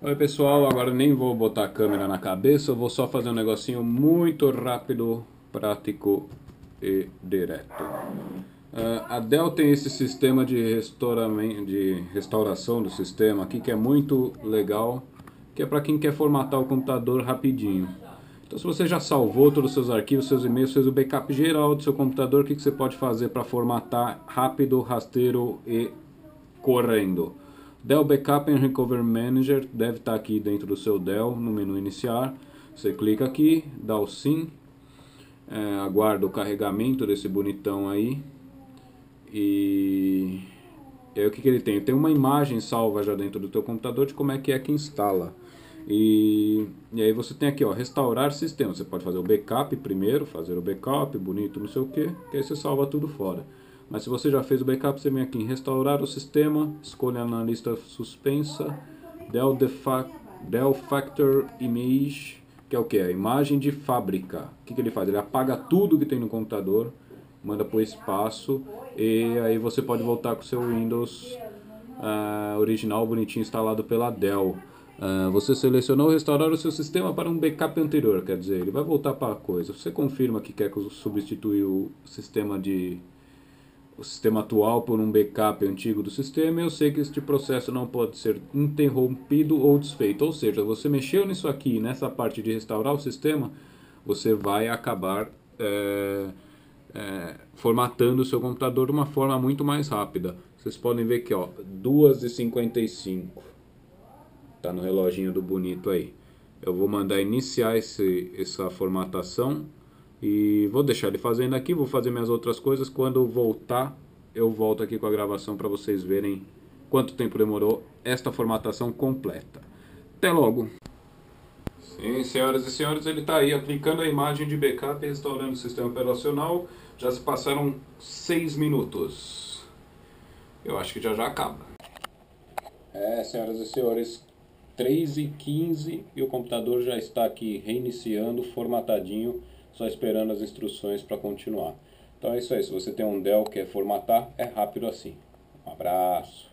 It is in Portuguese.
Oi pessoal, agora nem vou botar a câmera na cabeça, eu vou só fazer um negocinho muito rápido, prático e direto. Uh, a Dell tem esse sistema de, de restauração do sistema aqui que é muito legal, que é para quem quer formatar o computador rapidinho. Então se você já salvou todos os seus arquivos, seus e-mails, fez o backup geral do seu computador, o que, que você pode fazer para formatar rápido, rasteiro e correndo? Dell Backup and Recovery Manager deve estar aqui dentro do seu Dell, no menu iniciar. Você clica aqui, dá o sim, é, aguarda o carregamento desse bonitão aí. E, e aí o que, que ele tem? Tem uma imagem salva já dentro do teu computador de como é que é que instala. E, e aí você tem aqui, ó, restaurar sistema. Você pode fazer o backup primeiro, fazer o backup, bonito, não sei o que, que aí você salva tudo fora. Mas se você já fez o backup, você vem aqui em restaurar o sistema, escolha na lista suspensa, Dell, Dell Factor Image, que é o que? A imagem de fábrica. O que, que ele faz? Ele apaga tudo que tem no computador, manda para o espaço e aí você pode voltar com o seu Windows uh, original, bonitinho, instalado pela Dell. Uh, você selecionou restaurar o seu sistema para um backup anterior, quer dizer, ele vai voltar para a coisa. Você confirma que quer substituir o sistema de o sistema atual por um backup antigo do sistema, eu sei que este processo não pode ser interrompido ou desfeito. Ou seja, você mexeu nisso aqui, nessa parte de restaurar o sistema, você vai acabar é, é, formatando o seu computador de uma forma muito mais rápida. Vocês podem ver que ó, 2h55 está no reloginho do bonito aí. Eu vou mandar iniciar esse, essa formatação e vou deixar ele fazendo aqui, vou fazer minhas outras coisas. Quando voltar, eu volto aqui com a gravação para vocês verem quanto tempo demorou esta formatação completa. Até logo! Sim, senhoras e senhores, ele está aí aplicando a imagem de backup e restaurando o sistema operacional. Já se passaram 6 minutos. Eu acho que já já acaba. É, senhoras e senhores, 3 e 15 e o computador já está aqui reiniciando, formatadinho só esperando as instruções para continuar. Então é isso aí, se você tem um Dell que quer formatar, é rápido assim. Um abraço.